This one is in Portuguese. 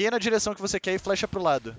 aqui na direção que você quer e flecha pro lado.